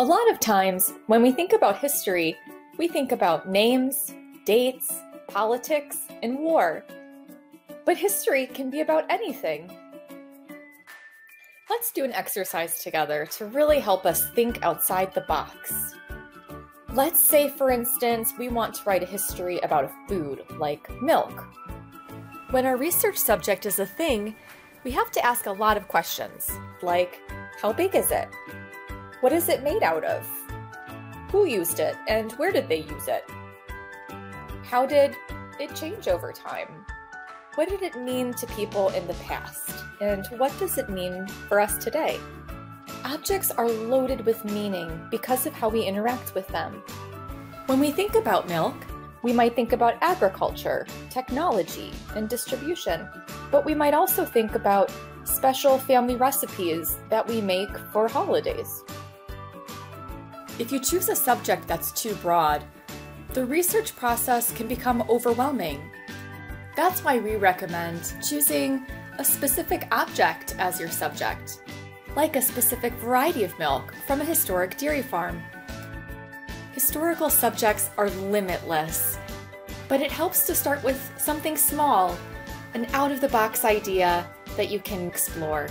A lot of times, when we think about history, we think about names, dates, politics, and war. But history can be about anything. Let's do an exercise together to really help us think outside the box. Let's say, for instance, we want to write a history about a food, like milk. When our research subject is a thing, we have to ask a lot of questions, like how big is it? What is it made out of? Who used it and where did they use it? How did it change over time? What did it mean to people in the past? And what does it mean for us today? Objects are loaded with meaning because of how we interact with them. When we think about milk, we might think about agriculture, technology, and distribution, but we might also think about special family recipes that we make for holidays. If you choose a subject that's too broad, the research process can become overwhelming. That's why we recommend choosing a specific object as your subject, like a specific variety of milk from a historic dairy farm. Historical subjects are limitless, but it helps to start with something small, an out of the box idea that you can explore.